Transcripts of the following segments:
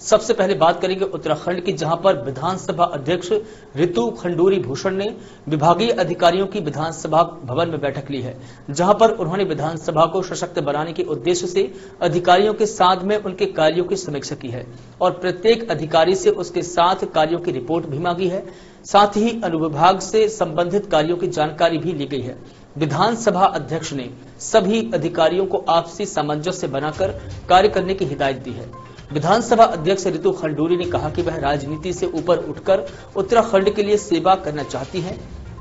सबसे पहले बात करेंगे उत्तराखंड की, जहाँ पर विधानसभा अध्यक्ष ऋतु खंडूरी भूषण ने विभागीय अधिकारियों की विधानसभा भवन में बैठक ली है, जहाँ पर उन्होंने विधानसभा को सशक्त बनाने के उद्देश्य से अधिकारियों के साथ में उनके कार्यों की समीक्षा की है और प्रत्येक अधिकारी से उसके साथ कार्यों की रिपोर्ट भी मांगी है। साथ ही अनुविभाग से संबंधित कार्यों की जानकारी भी ली गई है। विधानसभा अध्यक्ष ने सभी अधिकारियों को आपसी सामंजस्य बनाकर कार्य करने की हिदायत दी है। विधानसभा अध्यक्ष रितु खंडूरी ने कहा कि वह राजनीति से ऊपर उठकर उत्तराखंड के लिए सेवा करना चाहती हैं।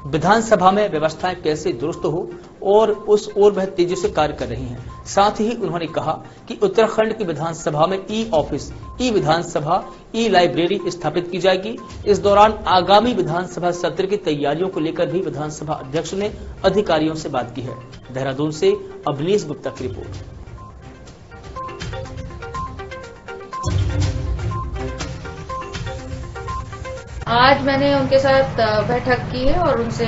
विधानसभा में व्यवस्थाएँ कैसे दुरुस्त हो और उस ओर वह तेज़ी से कार्य कर रही हैं। साथ ही उन्होंने कहा कि उत्तराखंड की विधानसभा में ई ऑफ़िस ई विधानसभा ई लाइब्रेरी स्थापित की जाएगी। इस दौरान आगामी विधानसभा सत्र की तैयारियों को लेकर भी विधानसभा अध्यक्ष ने अधिकारियों से बात की है। देहरादून से अवनीश गुप्ता की रिपोर्ट। आज मैंने उनके साथ बैठक की है और उनसे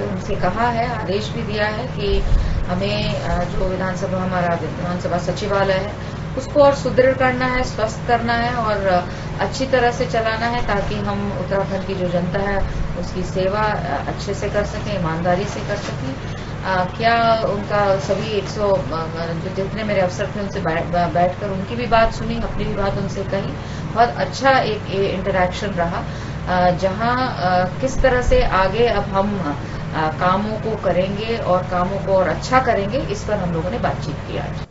उनसे कहा है, आदेश भी दिया है कि हमें जो विधानसभा, हमारा विधानसभा सचिवालय है, उसको और सुदृढ़ करना है, स्वस्थ करना है और अच्छी तरह से चलाना है ताकि हम उत्तराखंड की जो जनता है, उसकी सेवा अच्छे से कर सकें, ईमानदारी से कर सकें। आ, क्या उनका सभी 100 जो जितने मेरे अफसर थे उनसे बैठकर बैठ उनकी भी बात सुनी अपनी भी बात उनसे कही। बहुत अच्छा एक इंटरेक्शन रहा। जहाँ किस तरह से आगे अब हम कामों को करेंगे और कामों को और अच्छा करेंगे इस पर हम लोगों ने बातचीत की आज।